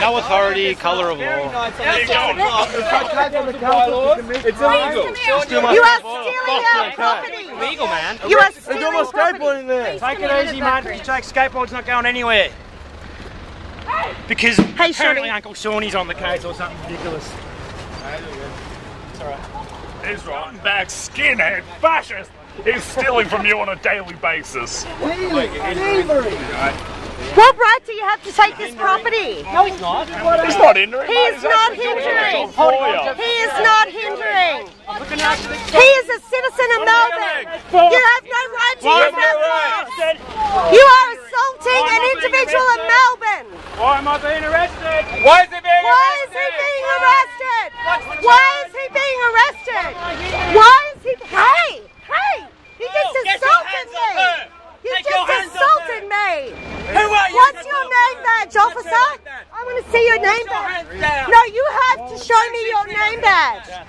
No authority, colour of law. It's illegal. You are stealing our property. Legal, man. You are There's stealing almost property. skateboarding there. Take it easy, man. You take skateboard's not going anywhere. Because Hey, apparently Shorty. Uncle Shawnee's on the case or something ridiculous. He's rotten back skinhead fascist. He's stealing from you on a daily basis. What right do you have to take this property? No, he's not. He's not hindering. He is He's not actually doing his hindering. job for. He is not hindering. He is a citizen of Melbourne. You have no right to use that word. You are assaulting an individual of Melbourne. Why am I being arrested? Why is it being arrested? Why is he being arrested? Why is he being arrested? Why is he? Hey, hey! You just assaulted me. You just assaulted me. Who are you? What's your name badge, officer? I want to see your name badge. No, you have to show me your name badge.